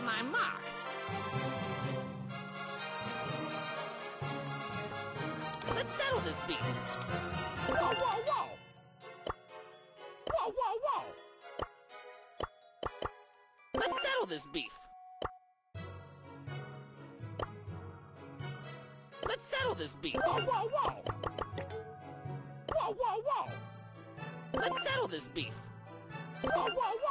get my mark. Let's settle this beef. Whoa, whoa, whoa! Whoa, whoa, whoa! Let's settle this beef. Let's settle this beef. Whoa, whoa, whoa! Whoa, whoa, whoa! Let's settle this beef. Whoa, whoa, whoa!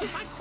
Oh my god!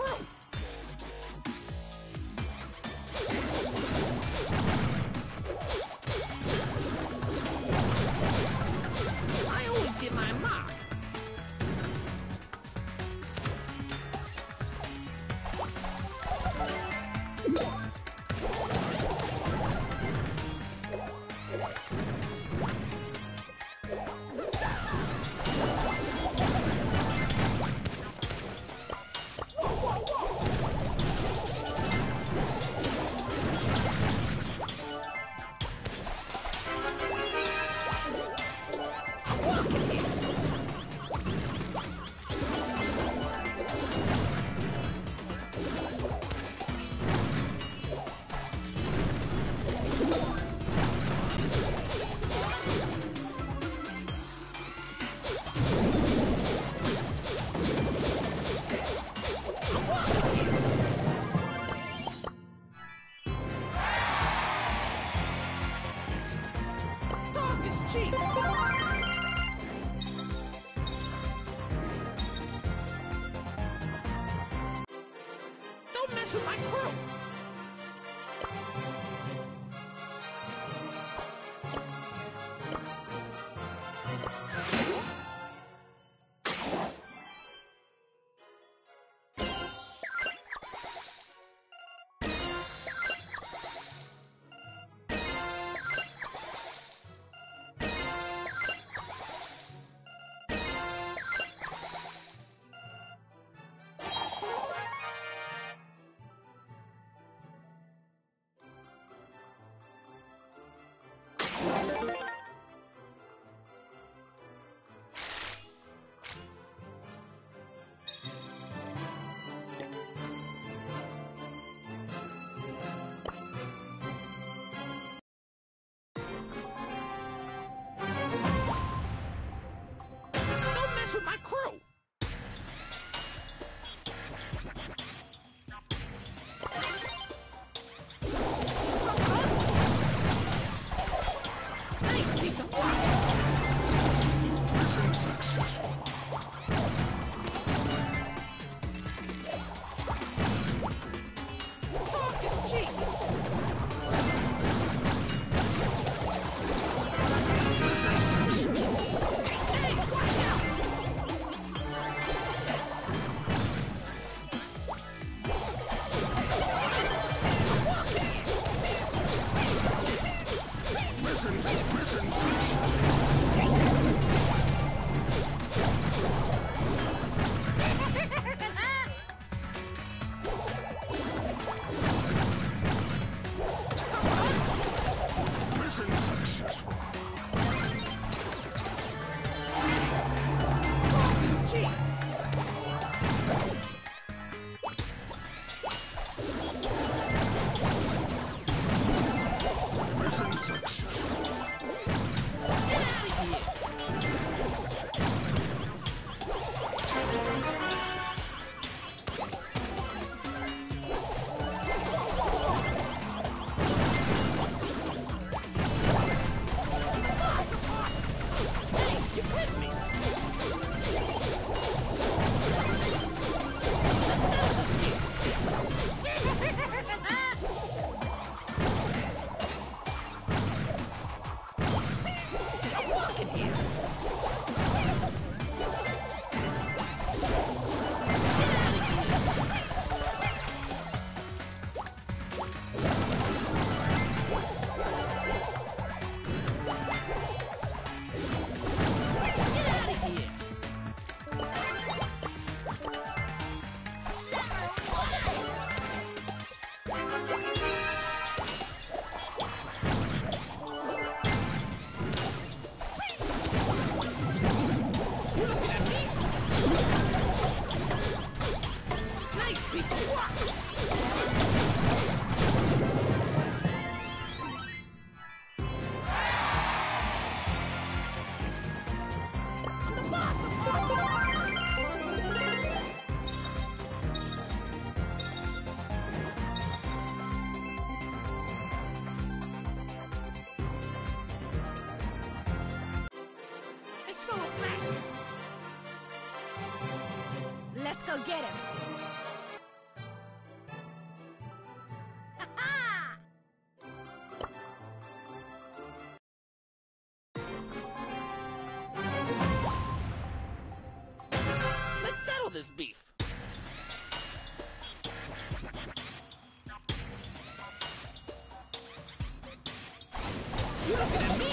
mess with my crew! get him! Let's settle this beef! You looking at me?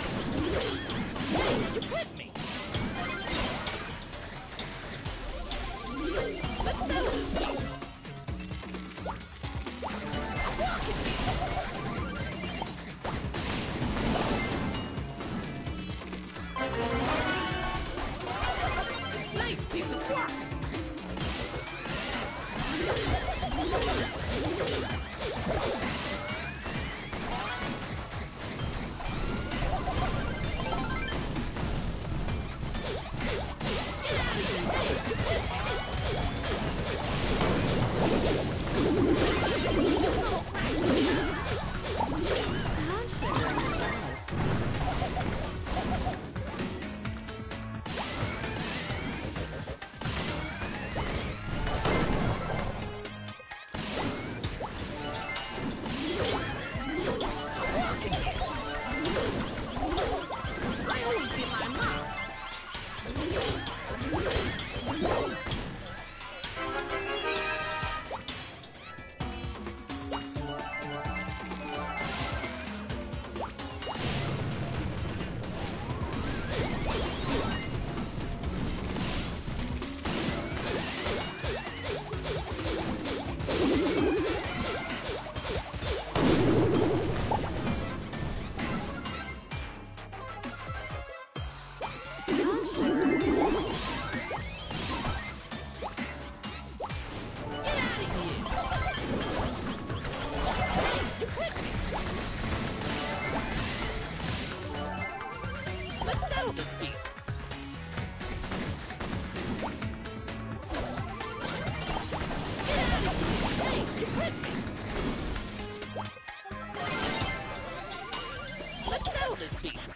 This beef.